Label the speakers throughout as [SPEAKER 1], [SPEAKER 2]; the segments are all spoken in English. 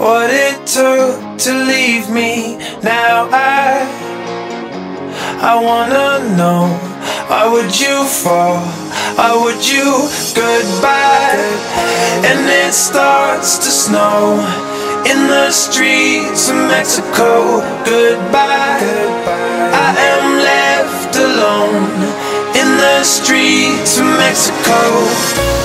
[SPEAKER 1] what it took to leave me. Now I, I wanna know why would you fall? Why would you goodbye? And it starts to snow in the streets of Mexico. Goodbye. I am left alone in the streets of Mexico.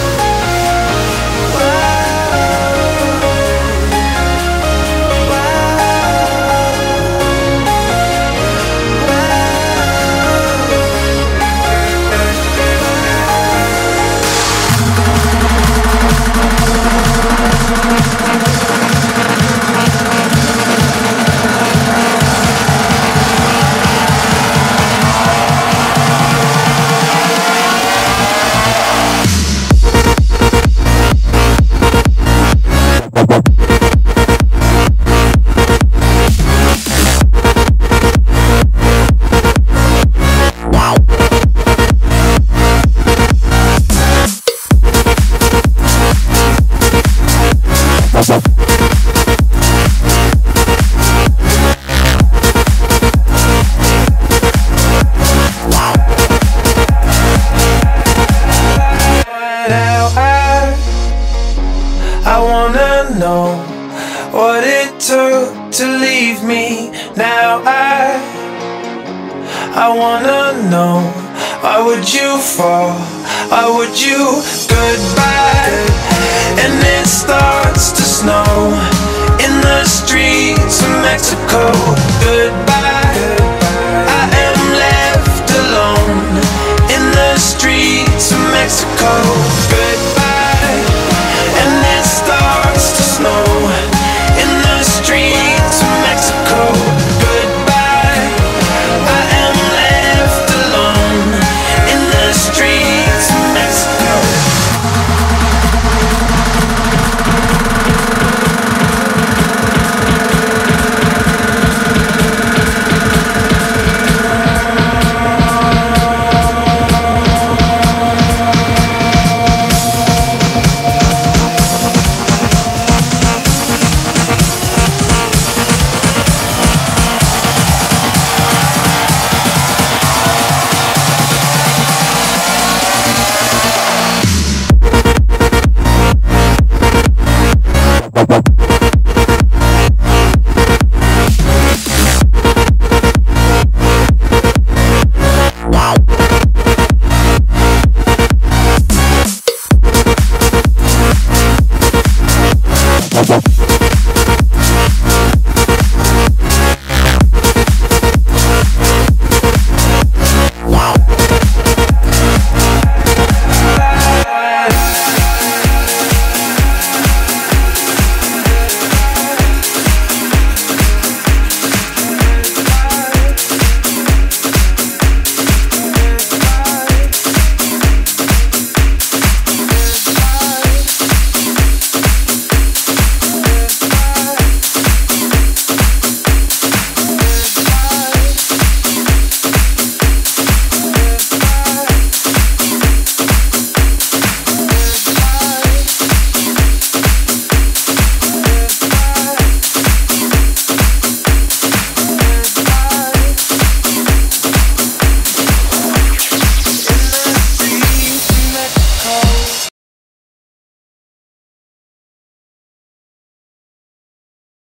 [SPEAKER 1] Know what it took to leave me. Now I, I wanna know why would you fall? Why would you goodbye? And it starts to snow in the streets of Mexico.